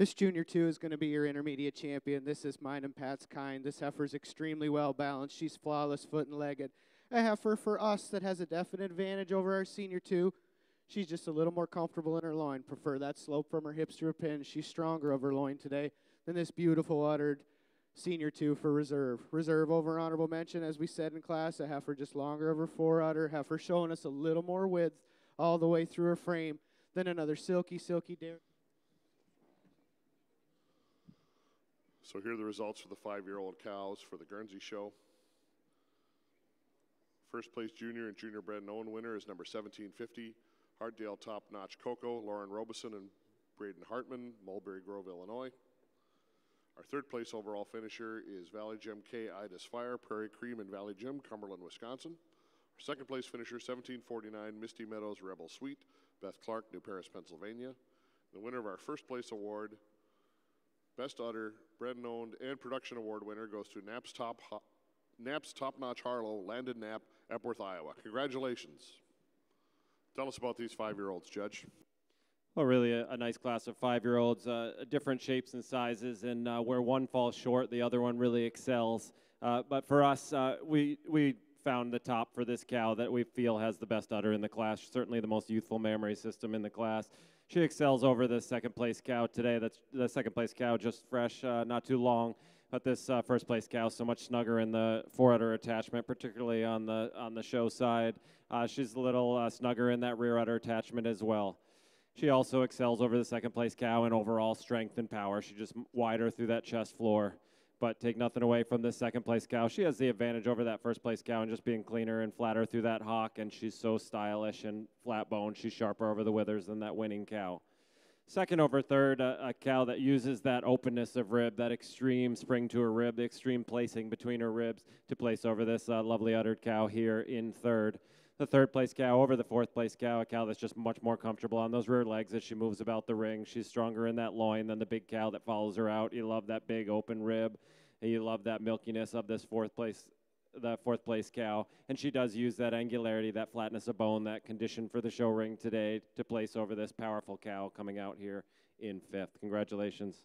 This junior two is going to be your intermediate champion. This is mine and Pat's kind. This heifer's extremely well balanced. She's flawless foot and legged. A heifer for us that has a definite advantage over our senior two. She's just a little more comfortable in her loin. Prefer that slope from her hips to her pin. She's stronger over loin today than this beautiful uttered senior two for reserve. Reserve over honorable mention, as we said in class, a heifer just longer of her fore udder. Heifer showing us a little more width all the way through her frame than another silky, silky dairy. So here are the results for the five-year-old cows for the Guernsey Show. First place junior and junior bred known winner is number 1750, Hartdale Top Notch Coco, Lauren Robeson and Braden Hartman, Mulberry Grove, Illinois. Our third place overall finisher is Valley Gem K Idas Fire, Prairie Cream, and Valley Gem, Cumberland, Wisconsin. Our second place finisher, 1749, Misty Meadows Rebel Sweet, Beth Clark, New Paris, Pennsylvania. The winner of our first place award, Best Udder, Bred and Owned, and Production Award winner goes to Knapps Top Knapps Top Notch Harlow, Landon Knapp, Epworth, Iowa. Congratulations. Tell us about these five-year-olds, Judge. Well, really, a, a nice class of five-year-olds, uh, different shapes and sizes, and uh, where one falls short, the other one really excels. Uh, but for us, uh, we we found the top for this cow that we feel has the best udder in the class. Certainly, the most youthful mammary system in the class. She excels over the second place cow today. That's the second place cow, just fresh, uh, not too long. But this uh, first place cow so much snugger in the fore udder attachment, particularly on the on the show side. Uh, she's a little uh, snugger in that rear udder attachment as well. She also excels over the second place cow in overall strength and power. She's just wider through that chest floor. But take nothing away from this second place cow. She has the advantage over that first place cow and just being cleaner and flatter through that hock. And she's so stylish and flat boned. She's sharper over the withers than that winning cow. Second over third, a, a, cow that uses that openness of rib, that extreme spring to her rib, the extreme placing between her ribs to place over this uh, lovely uddered cow here in third. The third place cow over the fourth place cow, a cow that's just much more comfortable on those rear legs as she moves about the ring. She's stronger in that loin than the big cow that follows her out. You love that big open rib, and you love that milkiness of this fourth place the fourth place cow, and she does use that angularity, that flatness of bone, that condition for the show ring today to place over this powerful cow coming out here in fifth. Congratulations.